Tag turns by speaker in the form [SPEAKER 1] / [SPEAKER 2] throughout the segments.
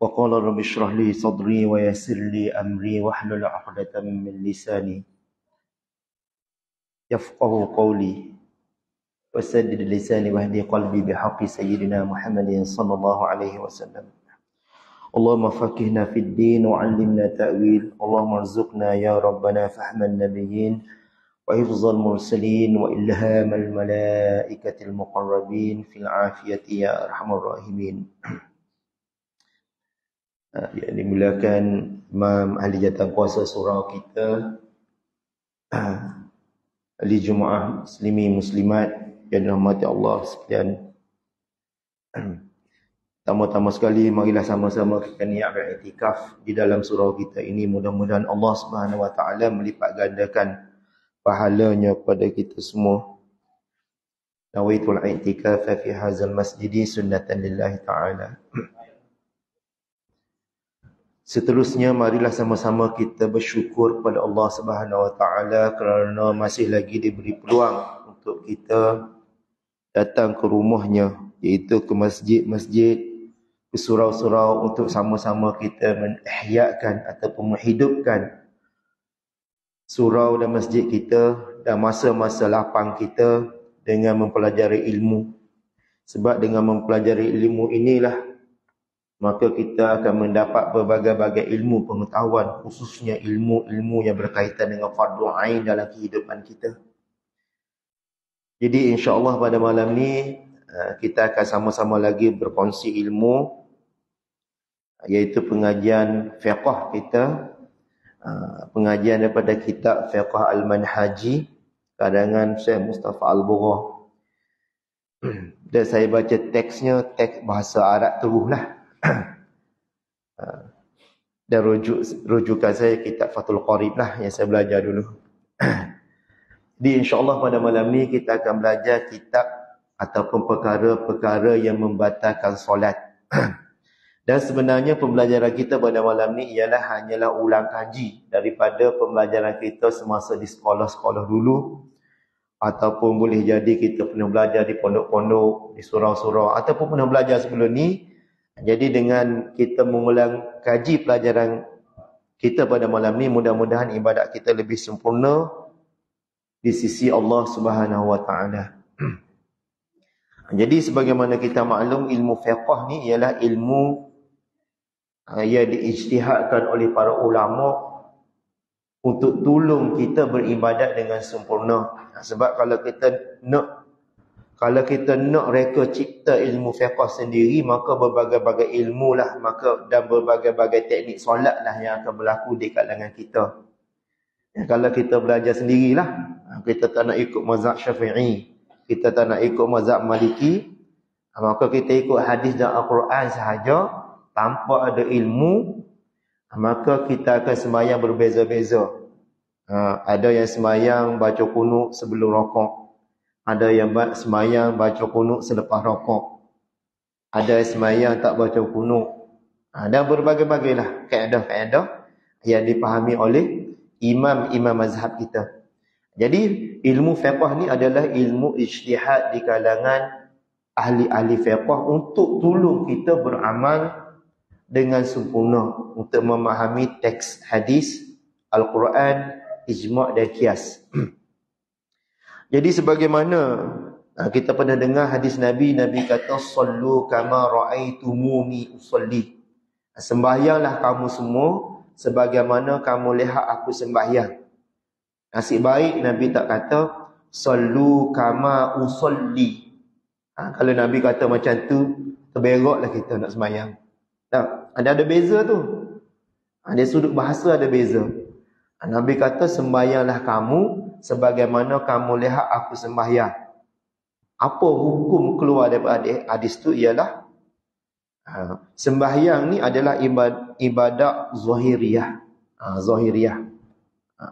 [SPEAKER 1] وقال رب اشرح لي صدري ويسر لي أمري واحلل عقدة من لساني يفقه قولي وسدد لساني واهدي قلبي بحق سيدنا محمد صلى الله عليه وسلم. اللهم فقهنا في الدين وعلمنا تأويل. اللهم ارزقنا يا ربنا فهم النبيين وحفظ المرسلين وإلهام الملائكة المقربين في العافية يا أرحم الراحمين. Yang dimulakan Imam Ahli Jatan Kuasa Surau kita Ahli Jumaah Muslimi Muslimat yang dirahmati Allah sekalian Pertama-tama sekali marilah sama-sama kita niat beriktikaf di dalam surau kita ini mudah-mudahan Allah Subhanahu Wa Taala melipat gandakan pahalanya kepada kita semua. Nawaitul i'tikaf fi hadzal masjid sunnatan lillahi ta'ala. Seterusnya marilah sama-sama kita bersyukur kepada Allah Subhanahu Wa Taala kerana masih lagi diberi peluang untuk kita datang ke rumahnya iaitu ke masjid-masjid ke surau-surau untuk sama-sama kita menihyakan ataupun menghidupkan surau dan masjid kita dan masa-masa lapang kita dengan mempelajari ilmu. Sebab dengan mempelajari ilmu inilah maka kita akan mendapat berbagai-bagai ilmu pengetahuan khususnya ilmu-ilmu yang berkaitan dengan fardu ain dalam kehidupan kita. Jadi insya-Allah pada malam ni eh, kita akan sama-sama lagi berkongsi ilmu iaitu pengajian fiqh kita eh, pengajian daripada kitab Fiqh Al-Manhaji karangan Syekh Mustafa Al-Bughah. Dan saya baca teksnya teks bahasa Arab teruhlah. Dan rujuk rujukan saya kitab Fathul Qarib lah yang saya belajar dulu. Di insyaAllah pada malam ni kita akan belajar kitab ataupun perkara-perkara yang membatalkan solat. Dan sebenarnya pembelajaran kita pada malam ni ialah hanyalah ulang kaji daripada pembelajaran kita semasa di sekolah-sekolah dulu. Ataupun boleh jadi kita pernah belajar di pondok-pondok, di surau-surau. Ataupun pernah belajar sebelum ni. Jadi dengan kita mengulang kaji pelajaran kita pada malam ni mudah-mudahan ibadat kita lebih sempurna di sisi Allah Subhanahu Wa Taala. Jadi sebagaimana kita maklum ilmu fiqh ni ialah ilmu yang diijtihadkan oleh para ulama untuk tolong kita beribadat dengan sempurna. Sebab kalau kita nak kalau kita nak reka cipta ilmu fiqah sendiri, maka berbagai-bagai ilmu lah, maka dan berbagai-bagai teknik solat lah yang akan berlaku di kalangan kita. Ya, kalau kita belajar sendirilah, kita tak nak ikut mazhab syafi'i, kita tak nak ikut mazhab maliki, maka kita ikut hadis dan Al-Quran sahaja, tanpa ada ilmu, maka kita akan sembahyang berbeza-beza. Ha, ada yang sembahyang baca kunuk sebelum rokok, ada yang semayang baca kunuk selepas rokok. Ada yang semayang tak baca kunuk. Ada ha, berbagai-bagai lah kaedah-kaedah yang dipahami oleh imam-imam mazhab kita. Jadi ilmu fiqh ni adalah ilmu ijtihad di kalangan ahli-ahli fiqh untuk tolong kita beramal dengan sempurna untuk memahami teks hadis, Al-Quran, ijma' dan kias. Jadi sebagaimana ha, kita pernah dengar hadis Nabi, Nabi kata sallu kama raaitumuni usalli. Ha, sembahyanglah kamu semua sebagaimana kamu lihat aku sembahyang. Nasib baik Nabi tak kata sallu kama usalli. Ha, kalau Nabi kata macam tu, terberoklah kita nak sembahyang. Tak, ada ada beza tu. Ada sudut bahasa ada beza. Nabi kata sembahyanglah kamu sebagaimana kamu lihat aku sembahyang. Apa hukum keluar daripada hadis tu ialah ha, sembahyang ni adalah ibadah, ibadah zahiriyah. Ha, zahiriyah. Ha.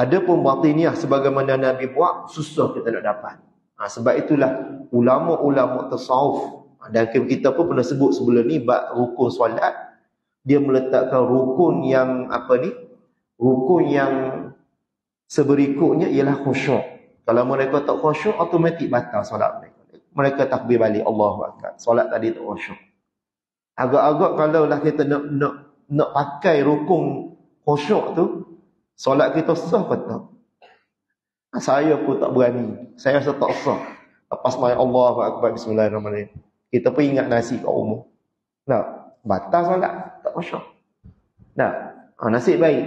[SPEAKER 1] Ada pun batiniah sebagaimana Nabi buat susah kita nak dapat. Ha, sebab itulah ulama-ulama tasawuf dan kita pun pernah sebut sebelum ni bab rukun solat dia meletakkan rukun yang apa ni rukun yang Seberikutnya ialah khusyuk. Kalau mereka tak khusyuk, automatik batal solat mereka. Mereka takbir balik Allah Akbar. Solat tadi tak khusyuk. Agak-agak kalau lah kita nak nak nak pakai rukun khusyuk tu, solat kita sah ke tak? Saya pun tak berani. Saya rasa tak sah. Lepas main Allah Akbar Bismillahirrahmanirrahim. Kita pun ingat nasi kat rumah. Tak? Batal solat. Tak khusyuk. Tak? Ha, nasib baik.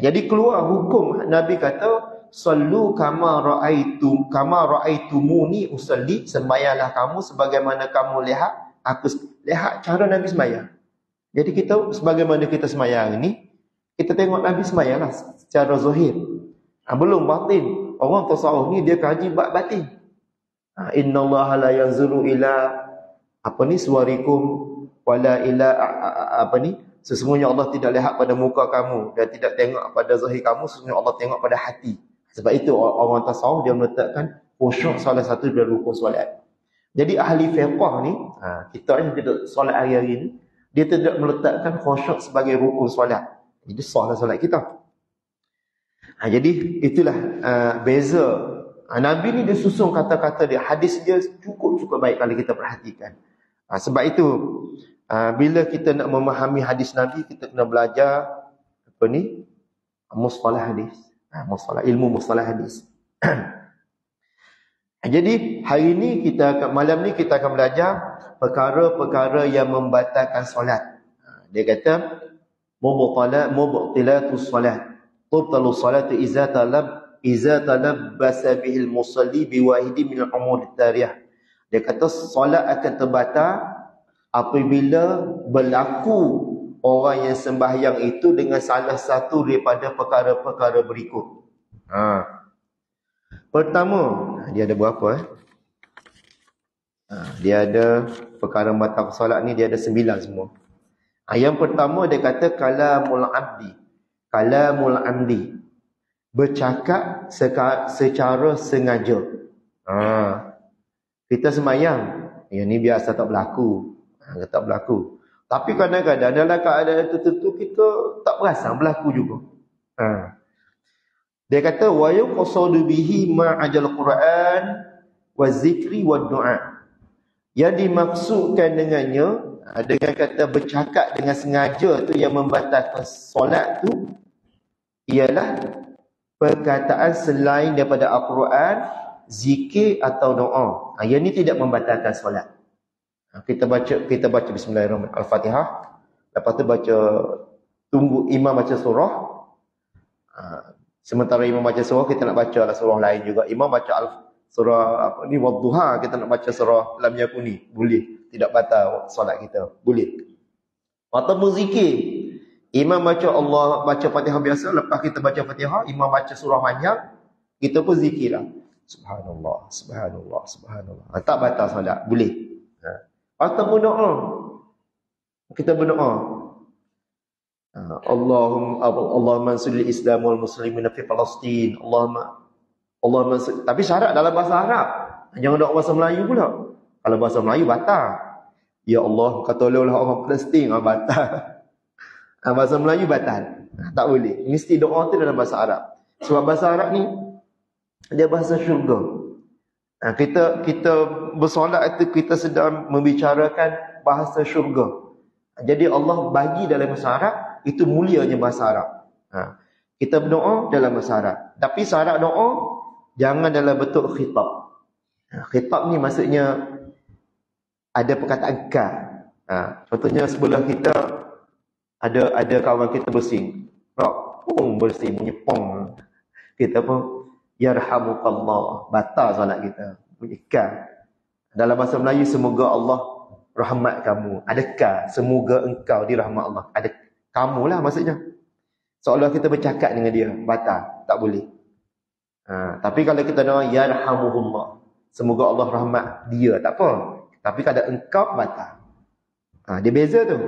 [SPEAKER 1] Jadi keluar hukum Nabi kata sallu kama raaitu kama raaitumuni usalli sembahyanglah kamu sebagaimana kamu lihat aku lihat cara Nabi sembahyang. Jadi kita sebagaimana kita sembahyang ini kita tengok Nabi sembahyanglah secara zahir. Ha, belum batin. Orang tasawuf ni dia kaji bab batin. Ha, innallaha la yanzuru ila apa ni suarikum wala ila apa ni Sesungguhnya Allah tidak lihat pada muka kamu dan tidak tengok pada zahir kamu, sesungguhnya Allah tengok pada hati. Sebab itu orang tasawuf dia meletakkan khusyuk salah satu dari rukun solat. Jadi ahli fiqh ni, ha, kita yang tidak solat hari-hari ni, dia tidak meletakkan khusyuk sebagai rukun solat. Jadi sahlah solat kita. Ha, jadi itulah uh, beza. Ha, Nabi ni dia susun kata-kata dia, hadis dia cukup-cukup baik kalau kita perhatikan. Ha, sebab itu Uh, bila kita nak memahami hadis Nabi, kita kena belajar apa ni? Mustalah hadis. Uh, mustalah, ilmu mustalah hadis. Jadi hari ini kita akan malam ni kita akan belajar perkara-perkara yang membatalkan solat. Dia kata mubtala mubtilatu solat. Tubtalu salatu iza talab iza talabbasa bihil musalli biwahidi min al-umur. Dia kata solat akan terbatal apabila berlaku orang yang sembahyang itu dengan salah satu daripada perkara-perkara berikut. Ha. Pertama, dia ada berapa eh? Ha, dia ada perkara mata solat ni dia ada sembilan semua. Ha, yang pertama dia kata kalamul abdi. Kalamul amdi. Bercakap secara sengaja. Ha. Kita sembahyang, yang ni biasa tak berlaku. Ha, tak berlaku. Tapi kadang-kadang dalam keadaan tertentu kita tak perasan berlaku juga. Ha. Dia kata wa yuqsadu bihi ma'ajal Quran wa zikri wa du'a. Yang dimaksudkan dengannya ha, dengan kata bercakap dengan sengaja tu yang membatalkan solat tu ialah perkataan selain daripada Al-Quran, zikir atau doa. Ha, yang ini tidak membatalkan solat. Ha, kita baca kita baca bismillahirrahmanirrahim al-Fatihah. Lepas tu baca tunggu imam baca surah. Ha, sementara imam baca surah kita nak baca lah surah lain juga. Imam baca al surah apa ni wadduha kita nak baca surah lam yakuni. Boleh. Tidak batal solat kita. Boleh. Atau muzikir. Imam baca Allah baca Fatihah biasa lepas kita baca Fatihah, imam baca surah panjang, kita pun zikirlah. Subhanallah, subhanallah, subhanallah. Ha, tak batal solat, boleh. Ha. Atau berdoa. Kita berdoa. Allahumma Allahumma ansuril Islam wal muslimin fi Palestin. Allahumma Allahumma tapi syarat dalam bahasa Arab. Jangan doa bahasa Melayu pula. Kalau bahasa Melayu batal. Ya Allah, kata tolonglah orang Palestin ah batal. bahasa Melayu batal. Tak boleh. Mesti doa tu dalam bahasa Arab. Sebab bahasa Arab ni dia bahasa syurga. Ha, kita kita bersolat itu kita sedang membicarakan bahasa syurga. Jadi Allah bagi dalam bahasa Arab itu mulianya bahasa Arab. Ha, kita berdoa dalam bahasa Arab. Tapi syarat doa jangan dalam bentuk khitab. Ha, khitab ni maksudnya ada perkataan ka. Ha, contohnya sebelah kita ada ada kawan kita bersing. Rok, pung bersing menyepong. Kita pun yarhamukallah. Batal solat kita. Bunyikan dalam bahasa Melayu semoga Allah rahmat kamu. Adakah semoga engkau dirahmat Allah? Ada kamu lah maksudnya. Seolah kita bercakap dengan dia. Batal. Tak boleh. Ha, tapi kalau kita doa yarhamuhullah. Semoga Allah rahmat dia. Tak apa. Tapi kalau engkau batal. Ha, dia beza tu.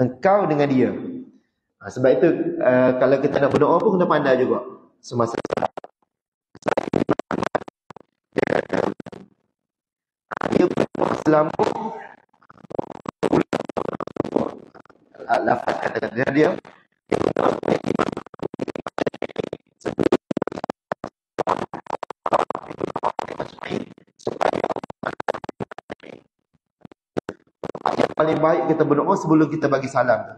[SPEAKER 1] Engkau dengan dia. Ha, sebab itu uh, kalau kita nak berdoa pun kena pandai juga. Semasa selama lafaz kata-kata dia yang paling baik kita berdoa sebelum kita bagi salam.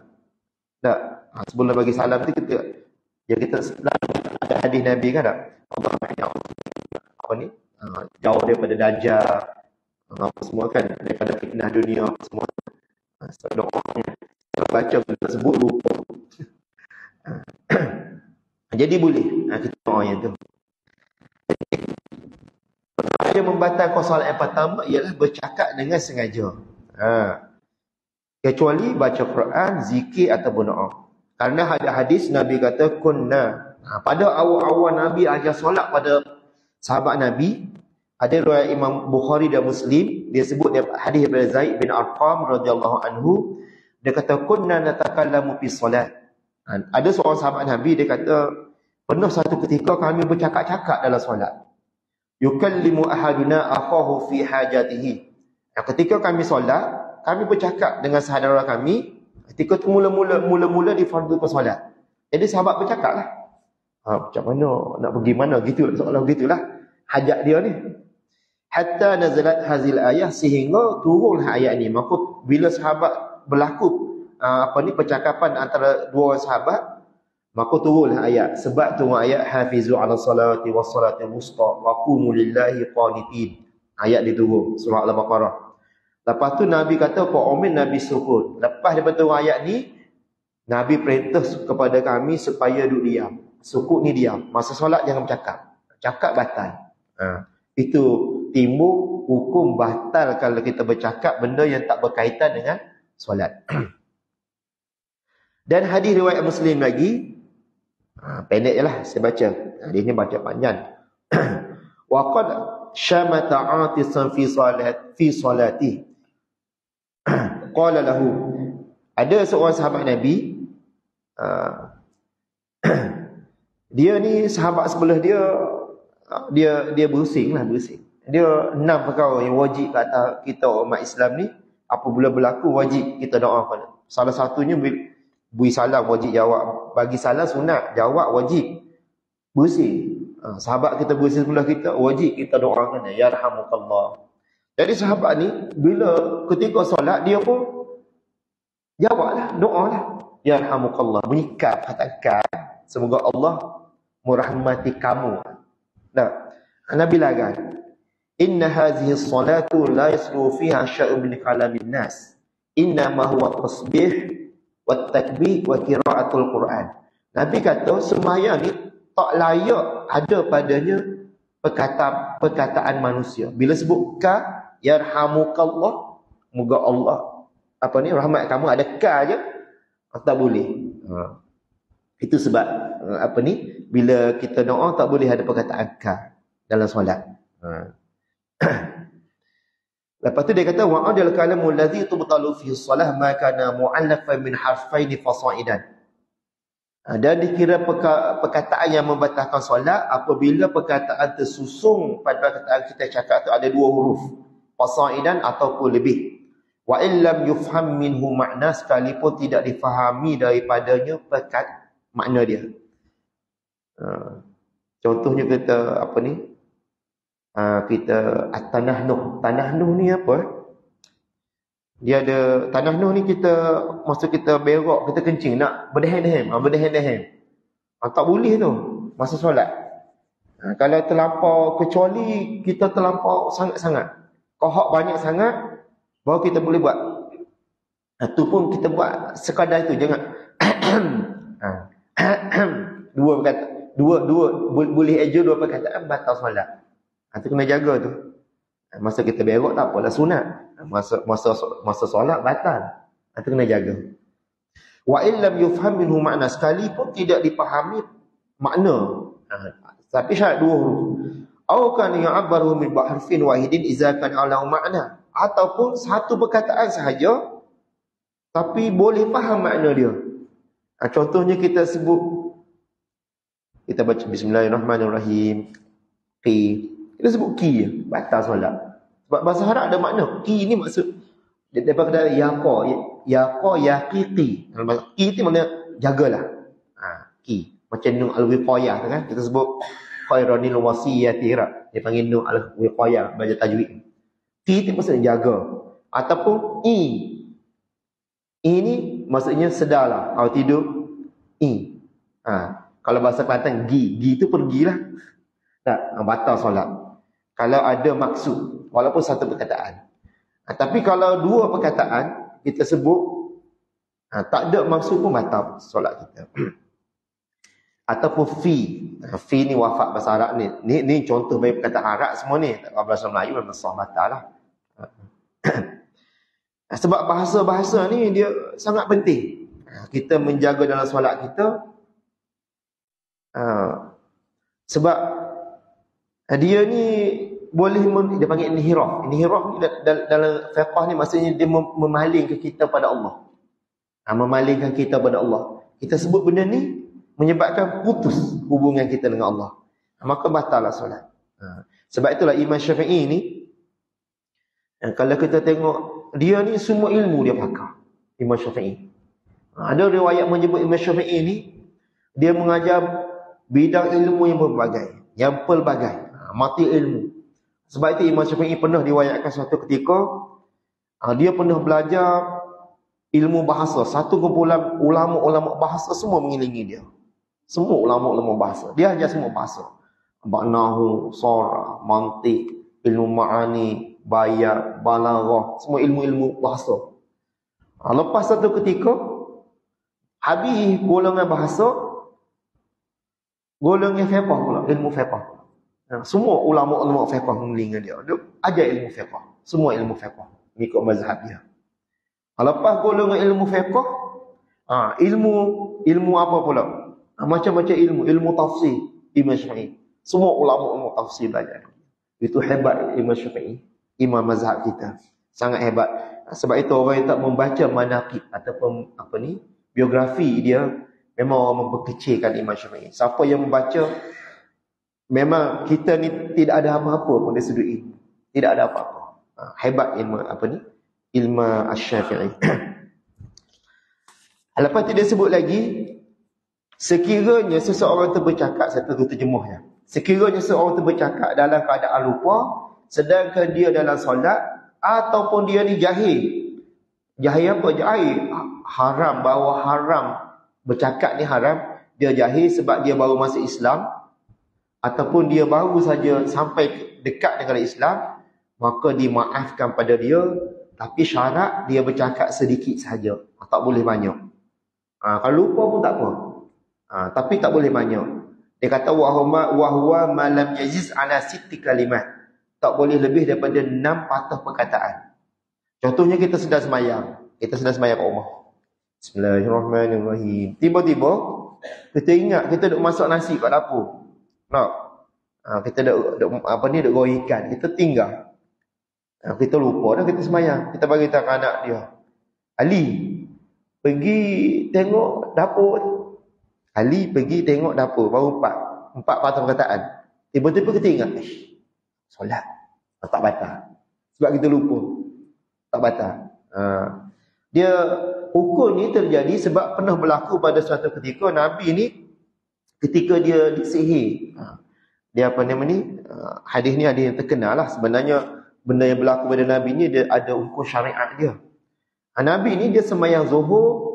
[SPEAKER 1] Tak. Ha, sebelum bagi salam tu kita ya kita ada hadis Nabi kan tak? Apa ni? Ha, jauh daripada dajjal apa semua kan daripada fitnah dunia apa semua. Ha, so, doanya kita baca kita sebut lupa. Jadi boleh ha, kita doa yang tu. Yang membatalkan solat yang pertama ialah bercakap dengan sengaja. Ha. Kecuali baca Quran, zikir ataupun doa. Karena ada hadis Nabi kata kunna. Ha. Pada awal-awal Nabi ajar solat pada sahabat Nabi. Ada riwayat Imam Bukhari dan Muslim. Dia sebut dia hadis daripada Zaid bin Arqam radhiyallahu anhu. Dia kata kunna natakallamu fi solat. Ha. Ada seorang sahabat Nabi dia kata pernah satu ketika kami bercakap-cakap dalam solat yukallimu ahaduna akhahu fi hajatihi. Yang ketika kami solat, kami bercakap dengan saudara kami ketika mula-mula mula-mula di fardu solat. Jadi sahabat bercakaplah. Ha, macam mana nak pergi mana gitu soalan gitulah. Hajat dia ni. Hatta nazalat hazil ayah sehingga turunlah ayat ni. Maka bila sahabat berlaku uh, apa ni percakapan antara dua sahabat Maka turunlah ayat. Sebab turun ayat hafizu ala salati wa salati wusta wa qumu lillahi qanitin. Ayat dia turun. Surah Al-Baqarah. Lepas tu Nabi kata, Qa'umin Nabi sukut. Lepas dia turun ayat ni, Nabi perintah kepada kami supaya duduk diam. Sukut ni diam. Masa solat jangan bercakap. Cakap batal. Ha. Itu timbul hukum batal kalau kita bercakap benda yang tak berkaitan dengan solat. Dan hadis riwayat Muslim lagi Ha, pendek je lah saya baca. Hadis ni baca panjang. Wa qad syamata atisan fi salat fi salati. Qala lahu ada seorang sahabat Nabi uh, dia ni sahabat sebelah dia dia dia berusing lah berusing. Dia enam perkara yang wajib kata kita umat Islam ni apabila berlaku wajib kita doakan. Salah satunya Bui salam wajib jawab. Bagi salam sunat. Jawab wajib. Bersih. Ha, sahabat kita bersih sebelah kita. Wajib kita doakan. Ya Rahmukallah. Jadi sahabat ni. Bila ketika solat dia pun. Jawablah. Doalah. Ya Rahmukallah. Bunyi kaf. Katakan. Semoga Allah merahmati kamu. Nah, Nabi lagan. Inna hazihi salatu la yasru fiha sya'u min kalamin nas. Inna ma huwa tasbih wa takbir wa qiraatul Quran. Nabi kata sembahyang ni tak layak ada padanya perkataan perkataan manusia. Bila sebut ka yarhamukallah moga Allah apa ni rahmat kamu ada ka aja tak boleh. Ha. Itu sebab apa ni bila kita doa tak boleh ada perkataan ka dalam solat. Ha. Lepas tu dia kata wa adal kalamu allazi tubtalu fi shalah ma kana mu'allafan min harfain fasaidan. Ha, dan dikira perkataan yang membatalkan solat apabila perkataan tersusung pada perkataan kita cakap tu ada dua huruf fasaidan ataupun lebih. Wa illam yufham minhu makna sekalipun tidak difahami daripadanya perkat makna dia. Ha, contohnya kita apa ni? Uh, kita tanah Nuh. Tanah Nuh ni apa? Dia ada tanah Nuh ni kita masa kita berok, kita kencing nak berdehem-dehem, ah berdehem-dehem. Ah, tak boleh tu masa solat. Ha, kalau terlampau kecuali kita terlampau sangat-sangat. Kohok banyak sangat baru kita boleh buat. Itu pun kita buat sekadar itu jangan dua perkataan dua dua boleh aja dua perkataan batal solat. Itu kena jaga tu. Masa kita berok tak apalah sunat. Masa masa masa solat batal. Itu kena jaga. Wa illam yufham minhu makna sekali pun tidak dipahami makna. Ha, tapi syarat dua huruf. Au kan ya'abbaru min bahrfin wahidin idza kana lahu makna. Ataupun satu perkataan sahaja tapi boleh faham makna dia. Ha, contohnya kita sebut kita baca bismillahirrahmanirrahim. Qi kita sebut ki je. Batal solat. Sebab bahasa Arab ada makna. Ki ni maksud. Daripada yaqa. Yaqa yaqiqi. Ki ni makna jagalah. Ha, ki. Macam nu al-wiqayah tu kan. Kita sebut khairanil wasiyati. Dia panggil nu al-wiqayah. Belajar tajwid. Ki ni maksudnya jaga. Ataupun i. Ini maksudnya sedarlah. Kalau tidur, i. Ha. Kalau bahasa Kelantan, gi. Gi itu pergilah. Tak, batal solat. Kalau ada maksud, walaupun satu perkataan. Ha, tapi kalau dua perkataan, kita sebut, ha, tak ada maksud pun batal solat kita. Ataupun fi. Ha, fi ni wafat bahasa Arab ni. Ni, ni contoh bagi perkataan Arab semua ni. Bahasa Melayu memang sah batal lah. Sebab bahasa-bahasa ni dia sangat penting. Kita menjaga dalam solat kita. Sebab dia ni boleh dia panggil inhiraf. Inhiraf ni dalam fiqh ni maksudnya dia memalingkan kita pada Allah. Memalingkan kita pada Allah. Kita sebut benda ni menyebabkan putus hubungan kita dengan Allah. Maka batallah solat. Sebab itulah Imam Syafi'i ni kalau kita tengok dia ni semua ilmu dia pakar. Imam Syafi'i. Ha, ada riwayat menyebut Imam Syafi'i ni dia mengajar bidang ilmu yang berbagai, yang pelbagai, ha, mati ilmu. Sebab itu Imam Syafi'i pernah diwayatkan suatu ketika ha, dia pernah belajar ilmu bahasa. Satu kumpulan ulama-ulama bahasa semua mengilingi dia. Semua ulama-ulama bahasa. Dia ajar semua bahasa. Ba'nahu, sora, mantik, ilmu ma'ani, bayat, balaghah, semua ilmu-ilmu bahasa. Ha, lepas satu ketika, habis golongan bahasa, golongan fiqh pula, ilmu fiqh. Ha, semua ulama-ulama fiqh mengelinga dia. Dia ajar ilmu fiqh. Semua ilmu fiqh. Mengikut mazhab dia. Ha, lepas golongan ilmu fiqh, ha, ilmu ilmu apa pula? Ha, macam-macam ilmu, ilmu tafsir, Imam Syafi'i. Semua ulama-ulama tafsir belajar. Itu hebat Imam Syafi'i imam mazhab kita. Sangat hebat. Sebab itu orang yang tak membaca manaqib ataupun apa ni, biografi dia memang orang memperkecilkan Imam Syafi'i. Siapa yang membaca memang kita ni tidak ada apa-apa pun dari sudut ilmu. Tidak ada apa-apa. Ha, hebat ilmu apa ni? Ilmu Asy-Syafi'i. Lepas tu dia sebut lagi sekiranya seseorang tu bercakap satu terjemah ya. Sekiranya seseorang tu bercakap dalam keadaan lupa sedangkan dia dalam solat ataupun dia ni jahil jahil apa jahil haram bahawa haram bercakap ni haram dia jahil sebab dia baru masuk Islam ataupun dia baru saja sampai dekat dengan Islam maka dimaafkan pada dia tapi syarat dia bercakap sedikit saja tak boleh banyak ha, kalau lupa pun tak apa ha, tapi tak boleh banyak dia kata wahuma wahwa malam yaziz ala sitti kalimat tak boleh lebih daripada enam patah perkataan. Contohnya kita sedang semayang. Kita sedang semayang kat rumah. Bismillahirrahmanirrahim. Tiba-tiba, kita ingat kita duk masak nasi kat dapur. Tak? Ha, kita duk, duk, apa ni, duk goreng ikan. Kita tinggal. Ha, kita lupa dah kita semayang. Kita bagi tahu anak dia. Ali, pergi tengok dapur. Ali pergi tengok dapur. Baru empat. Empat patah perkataan. Tiba-tiba kita ingat. Eh, solat tak batal sebab kita lupa tak batal ha. dia hukum ni terjadi sebab pernah berlaku pada suatu ketika Nabi ni ketika dia disihir ha. dia apa nama ni ha. hadis ni ada yang terkenal lah sebenarnya benda yang berlaku pada Nabi ni dia ada hukum syariat dia ha. Nabi ni dia semayang zuhur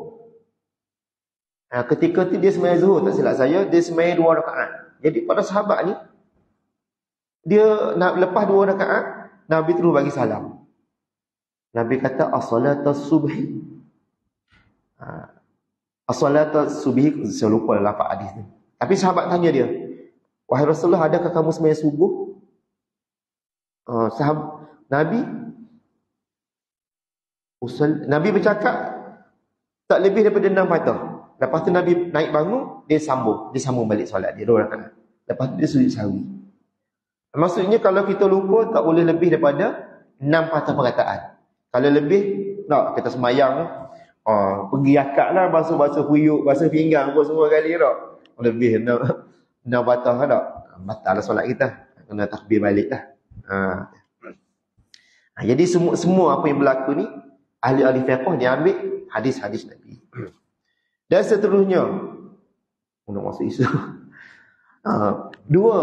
[SPEAKER 1] ketika tu dia semayang zuhur, tak silap saya, dia semayang dua rakaat. Jadi pada sahabat ni, dia nak lepas dua rakaat, Nabi terus bagi salam. Nabi kata as-salatu subhi. Ha. As-salatu subhi, saya lupa lafaz hadis ni. Tapi sahabat tanya dia, "Wahai Rasulullah, adakah kamu sembahyang subuh?" Uh, sahabat Nabi usul Nabi bercakap tak lebih daripada enam patah. Lepas tu Nabi naik bangun, dia sambung, dia sambung balik solat dia dua rakaat. Lepas tu dia sujud sahwi. Maksudnya kalau kita lupa tak boleh lebih daripada enam patah perkataan. Kalau lebih, tak kita semayang oh, pergi akak lah basuh-basuh huyuk, basuh pinggang pun semua kali tak. Lebih enam, enam patah tak. Batal lah solat kita. Kena takbir balik lah. Ha. Ha, jadi semua semua apa yang berlaku ni ahli-ahli fiqh dia ambil hadis-hadis Nabi. Dan seterusnya untuk masuk isu. Ha, dua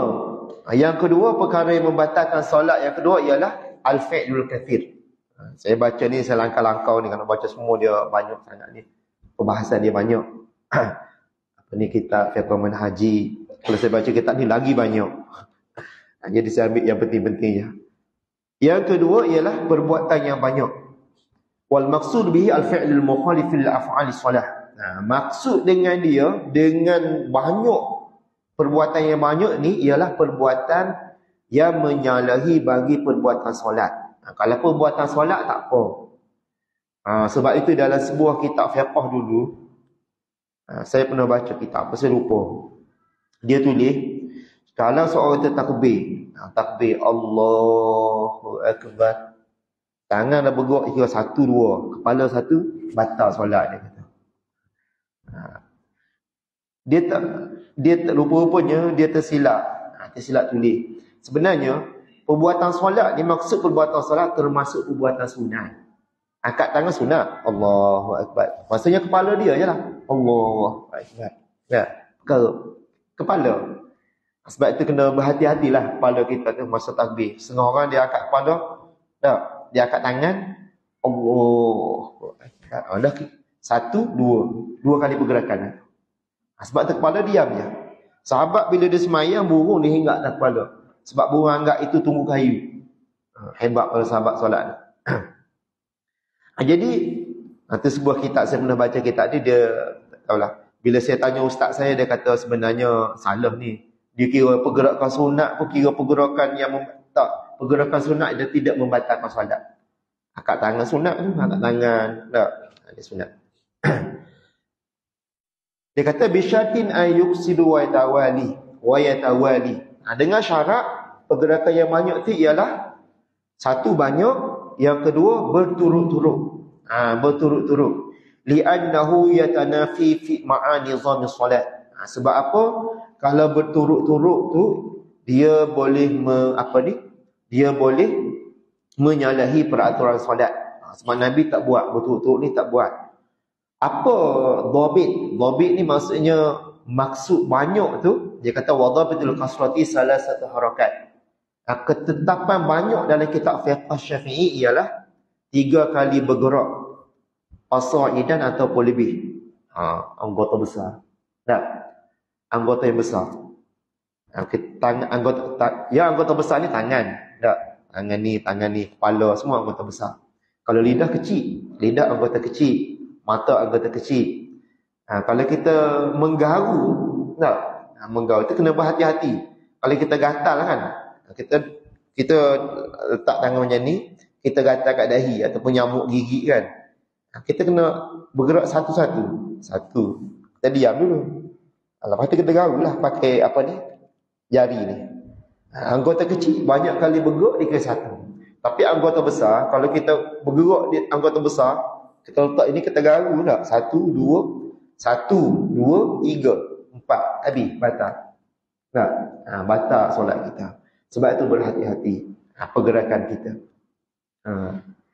[SPEAKER 1] Ha, yang kedua perkara yang membatalkan solat yang kedua ialah al-fi'lul kathir. Saya baca ni, saya langkah-langkah ni. Kalau baca semua dia banyak sangat ni. Perbahasan dia banyak. Apa ni kitab Fiqh Haji. Kalau saya baca kitab ni lagi banyak. Jadi saya ambil yang penting-pentingnya. Yang kedua ialah perbuatan yang banyak. Wal maksud bihi al-fi'lul mukhalif lil af'ali salah. Nah, maksud dengan dia dengan banyak perbuatan yang banyak ni ialah perbuatan yang menyalahi bagi perbuatan solat. Nah, kalau perbuatan solat tak apa. Ha, sebab itu dalam sebuah kitab fiqh dulu ha, saya pernah baca kitab, saya lupa. Dia tulis kalau seorang itu takbir, ha, takbir Allahu Akbar. Tangan dah bergerak kira satu dua, kepala satu batal solat dia kata. Ha. Dia tak dia tak rupa-rupanya dia tersilap. Tersilap tulis. Sebenarnya perbuatan solat dimaksud perbuatan solat termasuk perbuatan sunat. Angkat tangan sunat. Allahu Akbar. Maksudnya kepala dia je lah. Allahu Akbar. Ya. Ke, kepala. Sebab itu kena berhati-hatilah kepala kita tu masa takbir. Setengah orang dia angkat kepala, tak, dia angkat tangan, Allah. Oh, dah satu, dua. Dua kali pergerakan. Sebab tu kepala diam je. Sahabat bila dia semayang, burung dia hinggap atas kepala. Sebab burung anggap itu tunggu kayu. Ha, hebat pada sahabat solat ni. Ha, jadi, nanti sebuah kitab saya pernah baca kitab ni, dia, tak tahulah. Bila saya tanya ustaz saya, dia kata sebenarnya salah ni. Dia kira pergerakan sunat pun kira pergerakan yang tak pergerakan sunat dia tidak membatalkan solat. Angkat tangan sunat tu, angkat tangan tak ada sunat. dia kata bisyatin ayyuksidu wa tawali wa yatawali. Ha, dengan syarat pergerakan yang banyak tu ialah satu banyak, yang kedua berturut-turut. Ha, berturut-turut. Li'annahu yatanafi fi ma'ani dhammi solat. Ha, sebab apa? kalau berturut-turut tu dia boleh me, apa ni? Dia boleh menyalahi peraturan solat ha, sebab nabi tak buat berturut-turut ni tak buat. Apa dhabit? Dhabit ni maksudnya maksud banyak tu dia kata wadhabitul kasrati salah satu harakat. Ha, ketetapan banyak dalam kitab fiqh syafi'i ialah tiga kali bergerak asaidan ataupun lebih ha, anggota besar tak anggota yang besar. Tangan, anggota, ta, ya anggota besar ni tangan. Tak. Tangan ni, tangan ni, kepala, semua anggota besar. Kalau lidah kecil, lidah anggota kecil. Mata anggota kecil. Ha, kalau kita menggaru, tak? Ha, menggaru, itu kena berhati-hati. Kalau kita gatal kan, kita kita letak tangan macam ni, kita gatal kat dahi ataupun nyamuk gigi kan. Ha, kita kena bergerak satu-satu. Satu. Kita diam dulu. Lepas tu kita garulah pakai apa ni? Jari ni. Ha, anggota kecil banyak kali bergerak dia kira satu. Tapi anggota besar, kalau kita bergerak di anggota besar, kita letak ini kita garu tak? Satu, dua, satu, dua, tiga, empat. Habis, batal. Tak? Ha, batal solat kita. Sebab itu berhati-hati. Ha, pergerakan kita. Ha.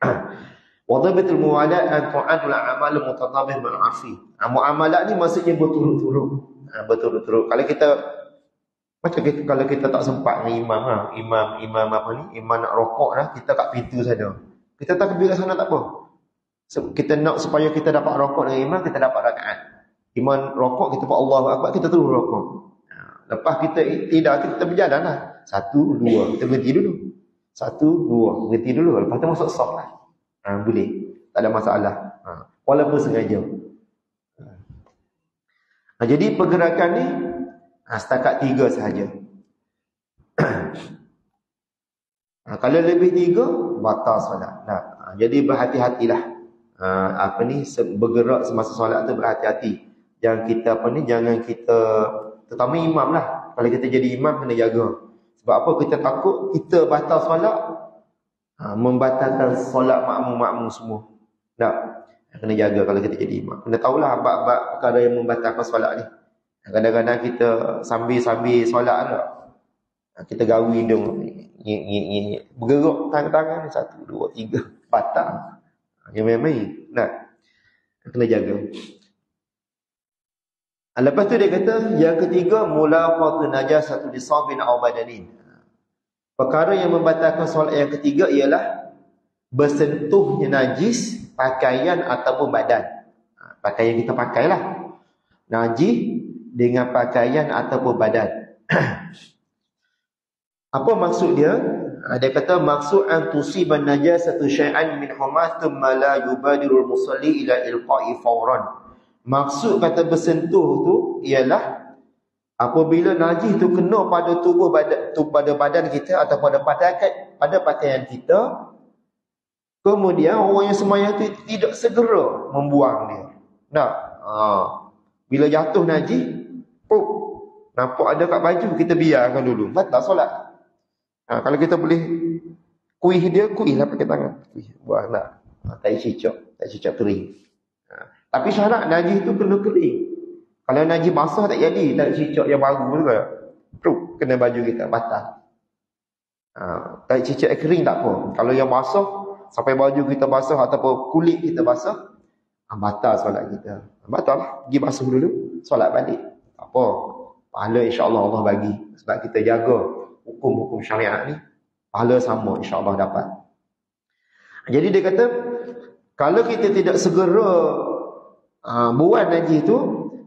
[SPEAKER 1] Wadabatul muwalat an tu'adul amal mutatabih ma'afi. Ha, muamalat ni maksudnya berturut-turut. Ha, betul-betul kalau kita macam kita, kalau kita tak sempat dengan imam ha, imam imam apa ni? Imam nak rokok dah kita kat pintu saja kita tak kebir sana tak apa. Kita nak supaya kita dapat rokok dengan imam kita dapat rakaat. Imam rokok kita buat Allah akbar kita terus rokok. Ha, lepas kita tidak kita berjalan lah. Satu dua. Kita berhenti dulu. Satu dua. Berhenti dulu. Lepas tu masuk soft lah ha, boleh tak ada masalah ha, walaupun sengaja Ha, jadi pergerakan ni ha, setakat tiga sahaja. ha, kalau lebih tiga, batal solat. Nah, ha, jadi berhati-hatilah. Ha, apa ni bergerak semasa solat tu berhati-hati. Jangan kita apa ni jangan kita terutama imam lah. Kalau kita jadi imam kena jaga. Sebab apa kita takut kita batal solat ha, membatalkan solat makmum-makmum semua. Tak. Kena jaga kalau kita jadi imam. Kena tahulah bab-bab perkara yang membatalkan solat ni. Kadang-kadang kita sambil-sambil solat tak. Kita gawi hidung. Bergerak tangan-tangan. Satu, dua, tiga. Batal. Yang main-main. Nah. Kena jaga. Lepas tu dia kata, yang ketiga, mula fatu najasatu disabin au badanin. Perkara yang membatalkan solat yang ketiga ialah bersentuhnya najis pakaian ataupun badan. Ha, pakaian kita pakailah. Najis dengan pakaian ataupun badan. Apa maksud dia? Ha, dia kata maksud an tusiban najasatu syai'an min huma thumma la yubadiru musalli ila ilqa'i fawran. Maksud kata bersentuh tu ialah apabila najis tu kena pada tubuh badan tu pada badan kita atau pada pakaian pada pakaian kita Kemudian orang yang semayang tu tidak segera membuang dia. Nah, ha. bila jatuh najis, puk, nampak ada kat baju, kita biarkan dulu. Batal solat. Ha, kalau kita boleh kuih dia, kuih lah pakai tangan. Kuih, buang lah. Ha, tak cicak, tak cicak kering. Ha. Tapi syarat najis tu kena kering. Kalau najis basah tak jadi, tak cicak yang baru juga. Puk, kena baju kita, batal. Ha, tak cicak kering tak apa. Kalau yang basah, sampai baju kita basah ataupun kulit kita basah, ah, batal solat kita. Batal lah. Pergi basuh dulu, solat balik. Tak apa. Pahala insyaAllah Allah bagi. Sebab kita jaga hukum-hukum syariat ni. Pahala sama insyaAllah dapat. Jadi dia kata, kalau kita tidak segera uh, buat najis tu,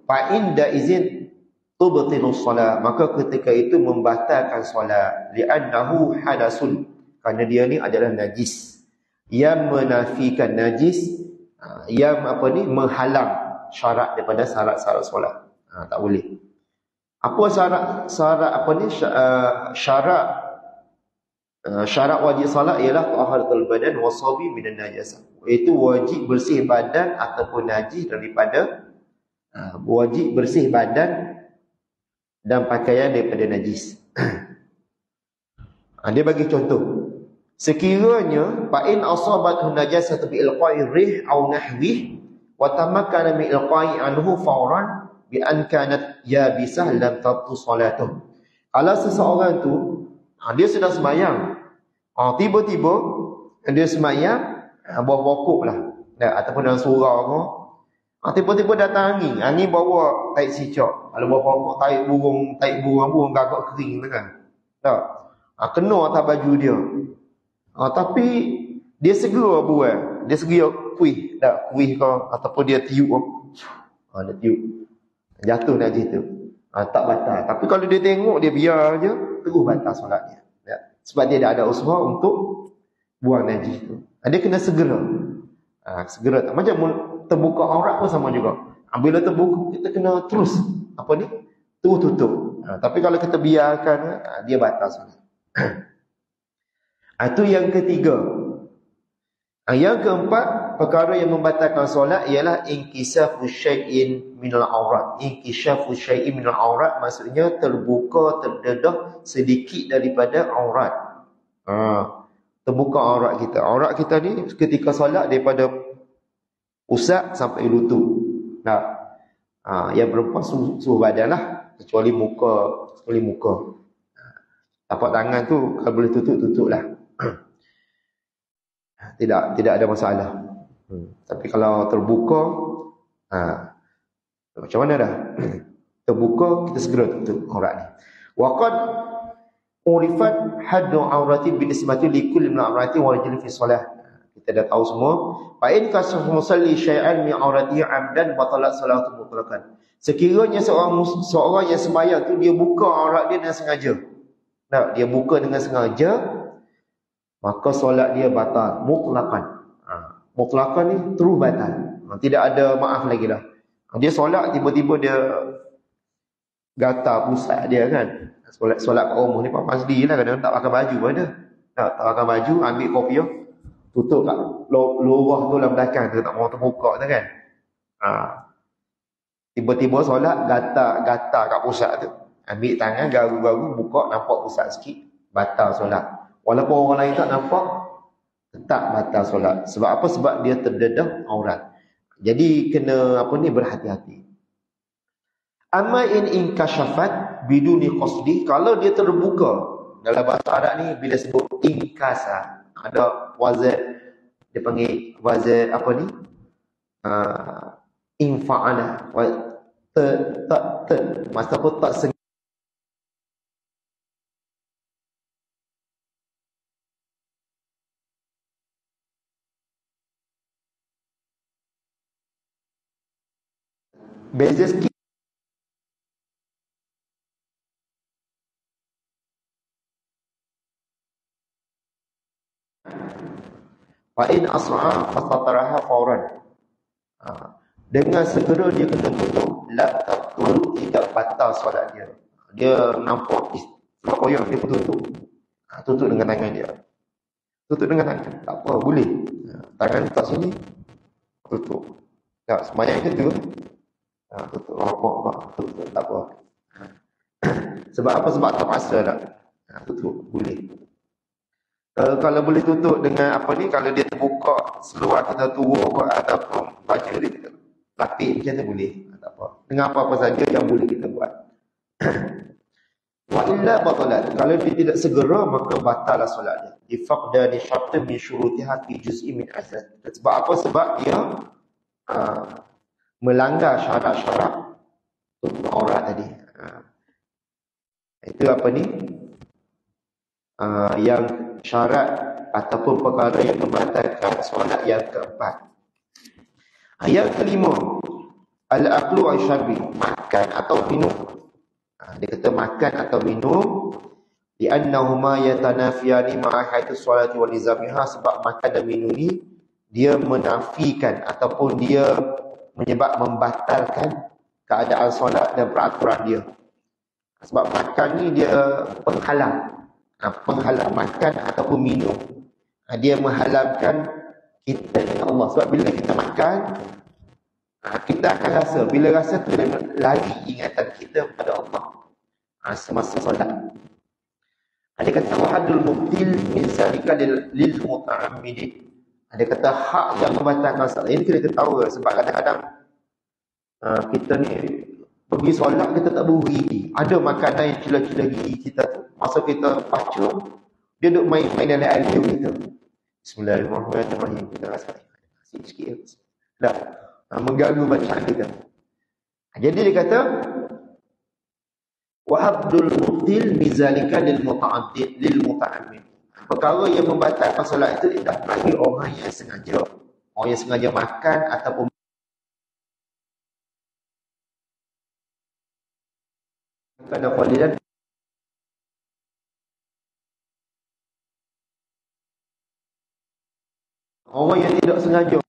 [SPEAKER 1] fa'inda izin tubtilu solat. Maka ketika itu membatalkan solat. Li'annahu hadasun. Kerana dia ni adalah najis yang menafikan najis ha, yang apa ni menghalang syarat daripada syarat-syarat solat ha, tak boleh apa syarat syarat apa ni uh, syarat uh, syarat wajib solat ialah taharatul badan wasabi minan najasah itu wajib bersih badan ataupun najis daripada uh, wajib bersih badan dan pakaian daripada najis. Dia bagi contoh. Sekiranya fa in asabathu najasatu bi ilqa'i rih aw nahwi wa tamakkana min ilqa'i anhu fawran bi an kanat yabisah lam tabtu salatuh. Kalau seseorang tu ha, dia sedang sembahyang, ha, tiba-tiba dia sembahyang ha, bawah pokok lah. Ya, ataupun dalam surau ke ha, tiba-tiba datang angin angin bawa taik sicak kalau bawah pokok taik burung taik burung burung gagak kering tu kan tak ha, kena atas baju dia Ha, tapi dia segera buat. Dia segera kuih. Tak kuih ke ataupun dia tiup. Ha, dia tiup. Jatuh najis tu. Ha, tak batal. Tapi kalau dia tengok, dia biar je. Terus batal solatnya. Ya. Sebab dia dah ada usaha untuk buang najis tu. Ha, dia kena segera. Ha, segera. Macam terbuka aurat pun sama juga. Ha, bila terbuka, kita kena terus. Apa ni? Terus tutup. Ha, tapi kalau kita biarkan, ha, dia batal solat. Itu yang ketiga. Yang keempat, perkara yang membatalkan solat ialah inkisafu syai'in minal aurat. Inkisafu syai'in minal aurat maksudnya terbuka, terdedah sedikit daripada aurat. Ha, terbuka aurat kita. Aurat kita ni ketika solat daripada pusat sampai lutut. Nah, ha, yang perempuan suhu badan lah. Kecuali muka, kecuali muka. Ha, tapak tangan tu kalau boleh tutup, tutup lah. tidak tidak ada masalah. Hmm. Tapi kalau terbuka, ha, macam mana dah? terbuka kita segera tutup aurat ni. Waqad urifat haddu aurati bi nisbati li kulli min aurati wa rajulin fi salah. Kita dah tahu semua. Fa in kasah musalli syai'an min aurati amdan batalat salatu mutlaqan. Sekiranya seorang seorang yang sembahyang tu dia buka aurat dia dengan sengaja. Nah, dia buka dengan sengaja maka solat dia batal mutlakan. Ha, mutlakan ni terus batal. Ha, tidak ada maaf lagi dah. Ha, dia solat tiba-tiba dia gatal pusat dia kan. Solat solat kat rumah ni Pak Fazli lah kadang tak pakai baju pun ada. Tak, tak pakai baju ambil kopi tutup kat lorah tu dalam belakang tu tak mau terbuka tu kan. Ha. Tiba-tiba solat gatal-gatal kat pusat tu. Ambil tangan garu-garu buka nampak pusat sikit batal solat. Walaupun orang lain tak nampak, tetap batal solat. Sebab apa? Sebab dia terdedah aurat. Jadi kena apa ni berhati-hati. Amma in inkashafat biduni qasdi kalau dia terbuka dalam bahasa Arab ni bila sebut inkasa ada wazir dia panggil wazir apa ni? Ah, uh, infa'ala ter, tak ter, masa pun tak sengaja Beza sikit. Fa in asra'a fatataraha fawran. Ha. Dengan segera dia kena tutup, la taqtul tidak batal solat dia. Dia nampak sebab koyak dia pun tutup. Ha, tutup dengan tangan dia. Tutup dengan tangan. Tak apa, boleh. Ha, tangan letak sini. Tutup. Tak, semayang ke tu? Ha, tutup. Rokok, rokok. Tutup. Tak apa. Ha. Sebab apa? Sebab tak pasal tak? Ha, tutup. Boleh. Uh, kalau boleh tutup dengan apa ni kalau dia terbuka seluar kita turun ataupun baju dia kita lapik macam tu boleh. Tak apa. Dengan apa-apa saja yang boleh kita buat. Wa illa batalat kalau dia tidak segera maka batallah solat dia. Ifaqda di syartin min syurutiha fi juz'i min asad sebab apa? Sebab dia uh, melanggar syarat-syarat aurat tadi. Uh, itu apa ni? Uh, yang syarat ataupun perkara yang membatalkan solat yang keempat. Ayat kelima, al-aqlu al-syabi, makan atau minum. Ha, dia kata makan atau minum di annahuma yatanafiyani ma'ahati salati wal nizamiha sebab makan dan minum ni dia menafikan ataupun dia menyebab membatalkan keadaan solat dan peraturan dia. Sebab makan ni dia penghalang ha, menghalang makan ataupun minum. Ha, dia menghalalkan kita dengan Allah. Sebab bila kita makan, ha, kita akan rasa. Bila rasa tu lari ingatan kita kepada Allah. Ha, semasa solat. Dia kata, Wahadul mubtil min salika lil, muta'amidin. Dia kata, hak yang membatalkan solat. Ini kita ketawa sebab kadang-kadang kita ni pergi solat kita tak beri Ada makanan yang cila-cila gigi kita tu. Masa kita baca, dia duduk main-main dalam air liur kita. Bismillahirrahmanirrahim. Kita rasa asyik sikit. Dah. Ha, mengganggu bacaan kita. Ha, jadi dia kata, Wa abdul mutil bizalika lil muta'addid lil muta'ammid. Perkara yang membatalkan solat itu tidak bagi orang yang sengaja. Orang yang sengaja makan ataupun pada qalilan Orang yang tidak sengaja.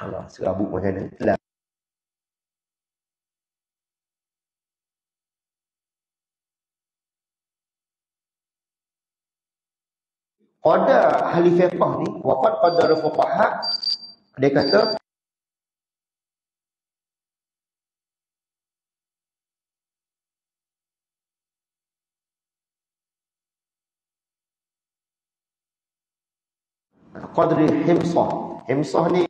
[SPEAKER 1] Allah serabut macam mana? Pada ahli fiqh ni, waqad qadara fuqaha dia kata qadri himsah. Himsah ni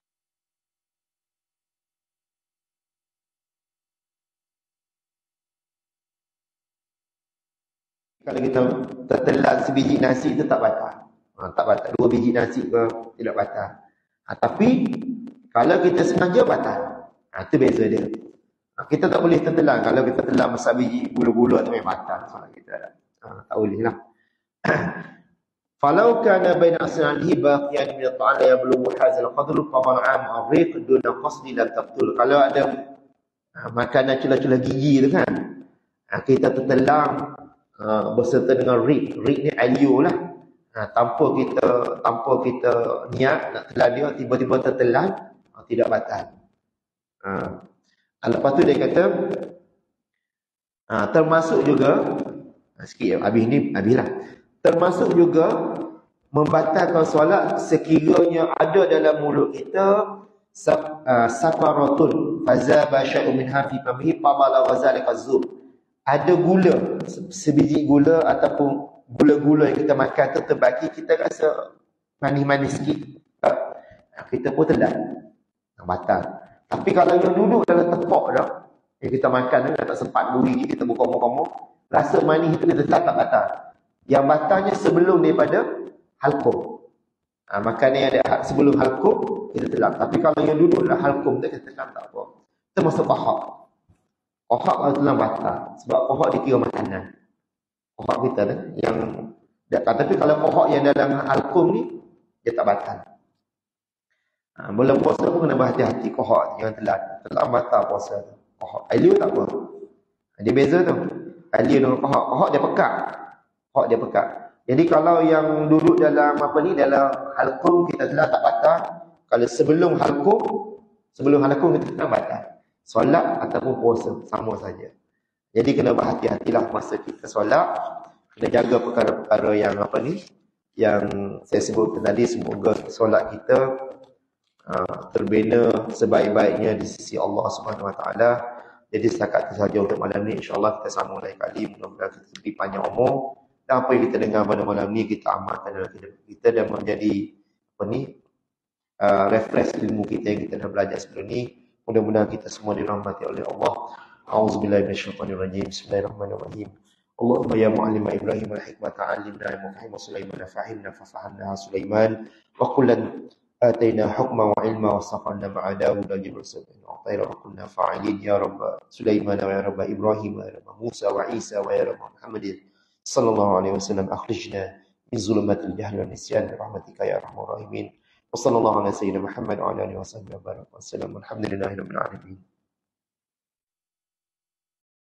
[SPEAKER 1] kalau kita tertelan sebiji nasi itu tak batal. Ha, tak batal. Dua biji nasi ke tidak batal. Ha, tapi kalau kita sengaja batal. Ha, itu beza dia. Ha, kita tak boleh tertelan. Kalau kita telan masa biji bulu-bulu itu memang batal. Soal kita. Ha, tak boleh lah. Falau kana baina asnanihi baqiyan min at-ta'ala yablughu hadzal qadr fa bar'am ariq duna qasdi lam taqtul. Kalau ada ha, makanan celah-celah gigi tu kan. Ha, kita tertelang ha, berserta dengan rik. Rik ni aliu lah. Ha, tanpa kita tanpa kita niat nak telan dia tiba-tiba tertelan ha, tidak batal. Ha. Lepas tu dia kata ha, termasuk juga ha, sikit habis ni habislah termasuk juga membatalkan solat sekiranya ada dalam mulut kita uh, safaratun. Fazaba syai'un min hafi famihi pamala wazalika zub. Ada gula sebiji gula ataupun gula-gula yang kita makan tu terbaki kita rasa manis-manis sikit. Kita pun telan batal. Tapi kalau yang duduk dalam tepok dah yang kita makan dah tak sempat duri kita buka-buka rasa manis itu kita tak batal. Yang batalnya sebelum daripada halkum. Ha, makan yang ada sebelum halkum, kita telan. Tapi kalau yang duduklah halkum kita telan tak apa. Itu masuk pahak. Kohak kalau telah batal. Sebab kohak dikira makanan. Kohak kita tu. Yang, tapi kalau kohak yang dalam alkum ni, dia tak batal. Ha, bulan puasa pun kena berhati-hati kohak. Jangan telat. Telat batal puasa tu. Kohak. Aliu tak apa. Dia beza tu. Aliu dengan kohak. Kohak dia pekat. Kohak dia pekat. Jadi kalau yang duduk dalam apa ni, dalam halkum kita telah tak batal. Kalau sebelum halkum, sebelum halkum kita tak batal. Solat ataupun puasa sama saja. Jadi kena berhati-hatilah masa kita solat. Kena jaga perkara-perkara yang apa ni? Yang saya sebut tadi semoga solat kita uh, terbina sebaik-baiknya di sisi Allah Subhanahu Wa Taala. Jadi setakat itu sahaja untuk malam ni. InsyaAllah kita sambung lain kali. Mudah-mudahan kita lebih panjang umur. Dan apa yang kita dengar pada malam ni kita amalkan dalam hidup kita dan menjadi apa ni? Uh, refresh ilmu kita yang kita dah belajar sebelum ni. Mudah-mudahan kita semua dirahmati oleh Allah. A'udzubillahi minasyaitonirrajim. Bismillahirrahmanirrahim. Allahumma ya mu'allima Ibrahim al-hikmata 'allimna ya mufahhima Sulaiman fahimna fa fahamna Sulaiman wa kullan atayna hukma wa ilma wa safanna ma'a Dawud wa Jibril wa tayra wa kunna fa'ilin ya rabb Sulaiman wa ya rabb Ibrahim صلى الله عليه وسلم أخرجنا من ظلمات الجهل والنسيان برحمتك يا أرحم الراحمين. وصلى الله على سيدنا محمد وعلى آله وصحبه وبارك وسلم والحمد لله رب العالمين.